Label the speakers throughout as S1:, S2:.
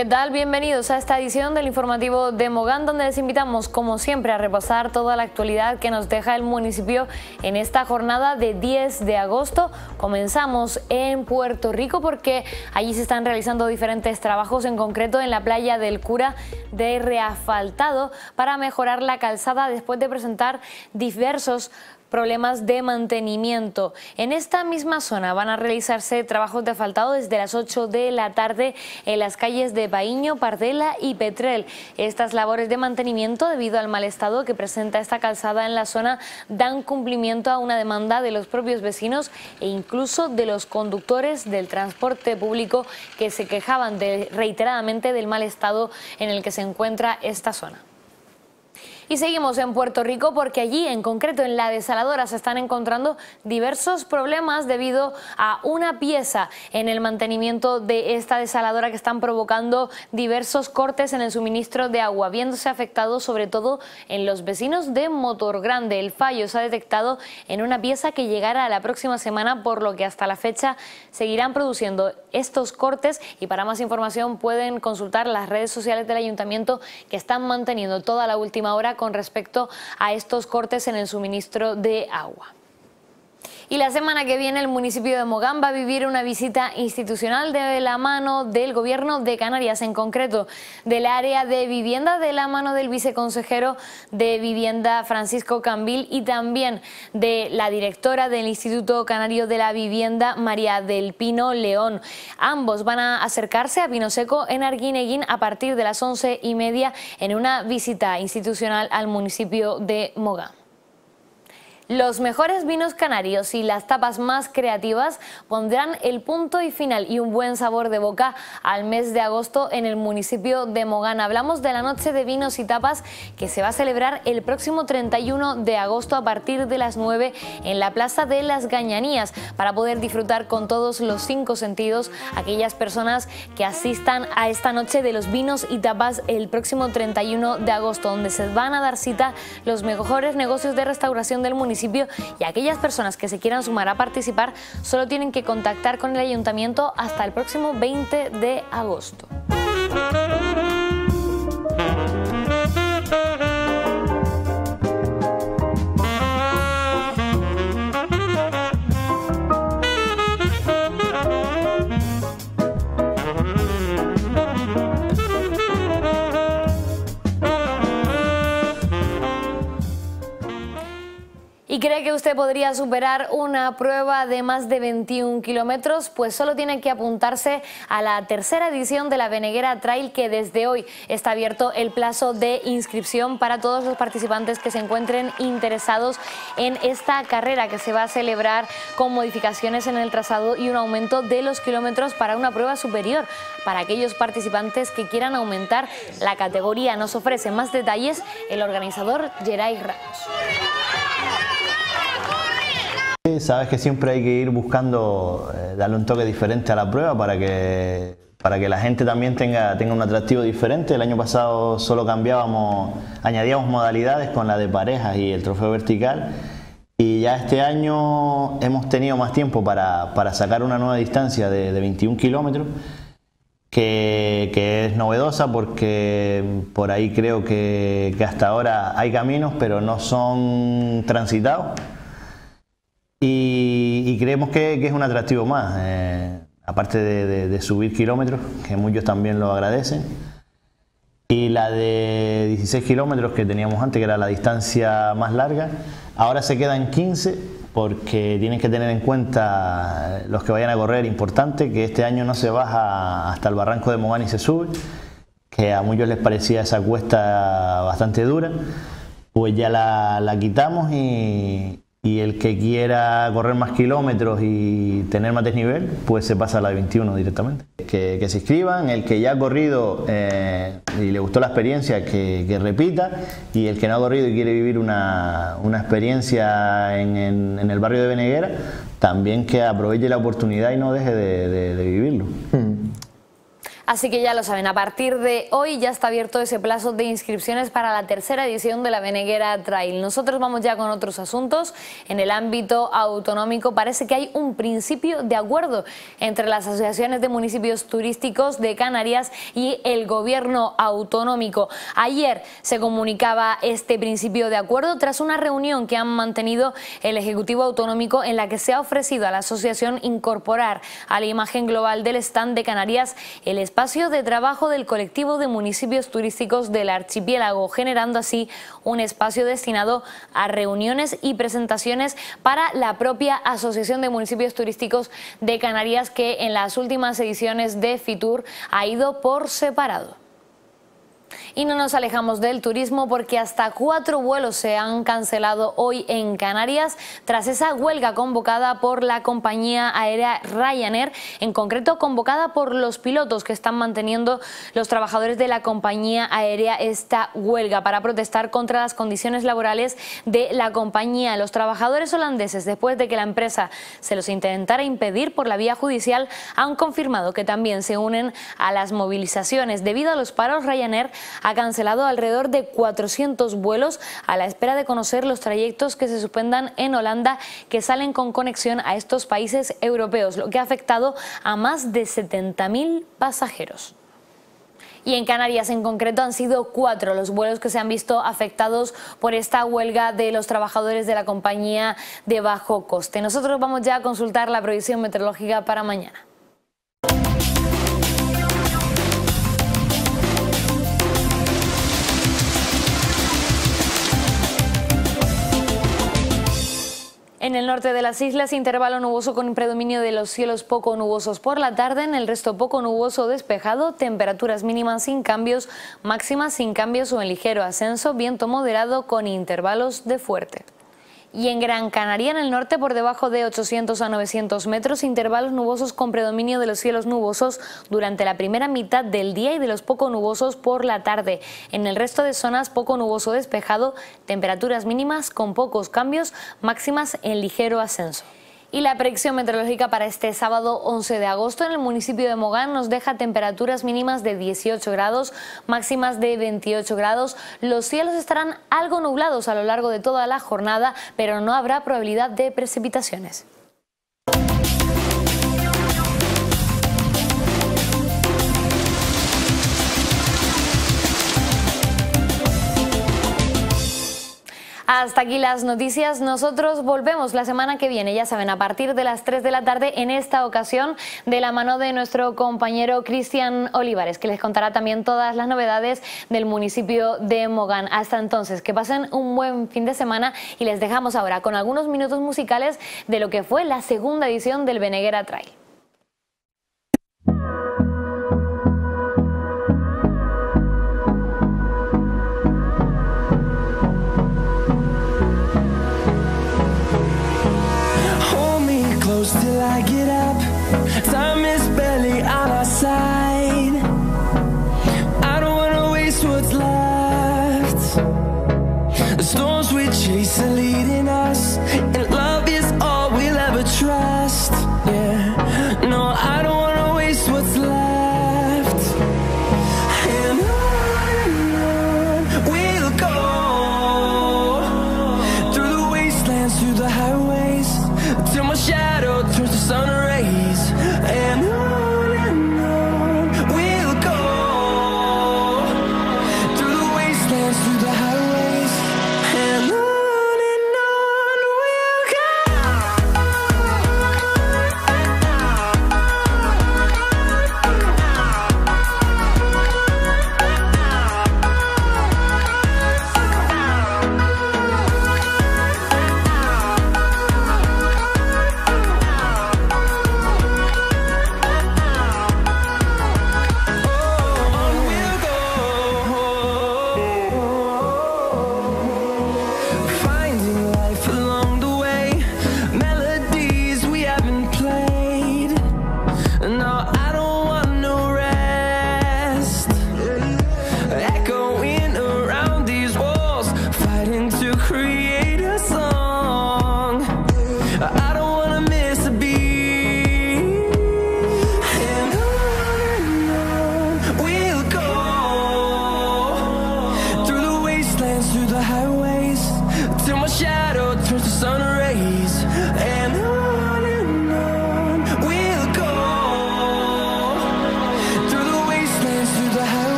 S1: ¿Qué tal? Bienvenidos a esta edición del informativo de Mogán, donde les invitamos, como siempre, a repasar toda la actualidad que nos deja el municipio en esta jornada de 10 de agosto. Comenzamos en Puerto Rico porque allí se están realizando diferentes trabajos, en concreto en la playa del Cura de reasfaltado para mejorar la calzada después de presentar diversos problemas de mantenimiento. En esta misma zona van a realizarse trabajos de asfaltado desde las 8 de la tarde en las calles de Paíño, Pardela y Petrel. Estas labores de mantenimiento, debido al mal estado que presenta esta calzada en la zona, dan cumplimiento a una demanda de los propios vecinos e incluso de los conductores del transporte público que se quejaban reiteradamente del mal estado en el que se encuentra esta zona. Y seguimos en Puerto Rico porque allí, en concreto en la desaladora, se están encontrando diversos problemas debido a una pieza en el mantenimiento de esta desaladora que están provocando diversos cortes en el suministro de agua, viéndose afectado sobre todo en los vecinos de Motor Grande. El fallo se ha detectado en una pieza que llegará la próxima semana, por lo que hasta la fecha seguirán produciendo estos cortes y para más información pueden consultar las redes sociales del ayuntamiento que están manteniendo toda la última hora con respecto a estos cortes en el suministro de agua. Y la semana que viene el municipio de Mogán va a vivir una visita institucional de la mano del gobierno de Canarias, en concreto del área de vivienda de la mano del viceconsejero de vivienda Francisco Cambil y también de la directora del Instituto Canario de la Vivienda María del Pino León. Ambos van a acercarse a Pino Seco en Arguineguín a partir de las once y media en una visita institucional al municipio de Mogán. Los mejores vinos canarios y las tapas más creativas pondrán el punto y final y un buen sabor de boca al mes de agosto en el municipio de Mogán. Hablamos de la noche de vinos y tapas que se va a celebrar el próximo 31 de agosto a partir de las 9 en la Plaza de las Gañanías para poder disfrutar con todos los cinco sentidos aquellas personas que asistan a esta noche de los vinos y tapas el próximo 31 de agosto donde se van a dar cita los mejores negocios de restauración del municipio y aquellas personas que se quieran sumar a participar solo tienen que contactar con el ayuntamiento hasta el próximo 20 de agosto. Cree que usted podría superar una prueba de más de 21 kilómetros? Pues solo tiene que apuntarse a la tercera edición de la Veneguera Trail que desde hoy está abierto el plazo de inscripción para todos los participantes que se encuentren interesados en esta carrera que se va a celebrar con modificaciones en el trazado y un aumento de los kilómetros para una prueba superior. Para aquellos participantes que quieran aumentar la categoría nos ofrece más detalles el organizador Geray Ramos.
S2: Sabes que siempre hay que ir buscando eh, darle un toque diferente a la prueba para que, para que la gente también tenga, tenga un atractivo diferente. El año pasado solo cambiábamos, añadíamos modalidades con la de parejas y el trofeo vertical. Y ya este año hemos tenido más tiempo para, para sacar una nueva distancia de, 21 kilómetros, que, que, es novedosa porque por ahí creo que, que hasta ahora hay caminos, pero no son transitados y, creemos que, es un atractivo más, eh, aparte de, subir kilómetros, que muchos también lo agradecen. Y la de 16 kilómetros que teníamos antes, que era la distancia más larga, ahora se queda en 15 porque tienen que tener en cuenta los que vayan a correr, importante, que este año no se baja hasta el barranco de Mogán y se sube, que a muchos les parecía esa cuesta bastante dura, pues ya la quitamos y, y el que quiera correr más kilómetros y tener más desnivel, pues se pasa a la de 21 directamente. Que, se inscriban, el que ya ha corrido eh, y le gustó la experiencia, que, repita, y el que no ha corrido y quiere vivir una, experiencia en, el barrio de Beneguera, también que aproveche la oportunidad y no deje de, vivirlo. Hmm.
S1: Así que ya lo saben, a partir de hoy ya está abierto ese plazo de inscripciones para la tercera edición de la Veneguera Trail. Nosotros vamos ya con otros asuntos. En el ámbito autonómico parece que hay un principio de acuerdo entre las asociaciones de municipios turísticos de Canarias y el gobierno autonómico. Ayer se comunicaba este principio de acuerdo tras una reunión que han mantenido el Ejecutivo Autonómico en la que se ha ofrecido a la asociación incorporar a la imagen global del stand de Canarias el espacio espacio de trabajo del colectivo de municipios turísticos del archipiélago, generando así un espacio destinado a reuniones y presentaciones para la propia Asociación de Municipios Turísticos de Canarias, que en las últimas ediciones de FITUR ha ido por separado. Y no nos alejamos del turismo porque hasta cuatro vuelos se han cancelado hoy en Canarias tras esa huelga convocada por la compañía aérea Ryanair, en concreto convocada por los pilotos que están manteniendo los trabajadores de la compañía aérea esta huelga para protestar contra las condiciones laborales de la compañía. Los trabajadores holandeses, después de que la empresa se los intentara impedir por la vía judicial, han confirmado que también se unen a las movilizaciones. Debido a los paros, Ryanair ha cancelado alrededor de 400 vuelos a la espera de conocer los trayectos que se suspendan en Holanda que salen con conexión a estos países europeos, lo que ha afectado a más de 70.000 pasajeros. Y en Canarias en concreto han sido cuatro los vuelos que se han visto afectados por esta huelga de los trabajadores de la compañía de bajo coste. Nosotros vamos ya a consultar la previsión meteorológica para mañana. En el norte de las islas, intervalo nuboso con predominio de los cielos poco nubosos por la tarde, en el resto poco nuboso despejado, temperaturas mínimas sin cambios, máximas sin cambios o en ligero ascenso, viento moderado con intervalos de fuerte y en Gran Canaria, en el norte, por debajo de 800 a 900 metros, intervalos nubosos con predominio de los cielos nubosos durante la primera mitad del día y de los poco nubosos por la tarde. En el resto de zonas, poco nuboso despejado, temperaturas mínimas con pocos cambios, máximas en ligero ascenso. Y la predicción meteorológica para este sábado 11 de agosto en el municipio de Mogán nos deja temperaturas mínimas de 18 grados, máximas de 28 grados. Los cielos estarán algo nublados a lo largo de toda la jornada, pero no habrá probabilidad de precipitaciones. Hasta aquí las noticias. Nosotros volvemos la semana que viene, ya saben, a partir de las 3 de la tarde, en esta ocasión, de la mano de nuestro compañero Cristian Olivares, que les contará también todas las novedades del municipio de Mogán. Hasta entonces, que pasen un buen fin de semana y les dejamos ahora con algunos minutos musicales de lo que fue la segunda edición del Beneguera Trail.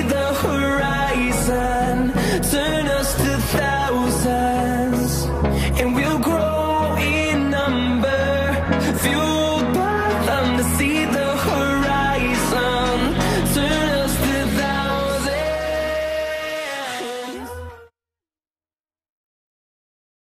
S3: the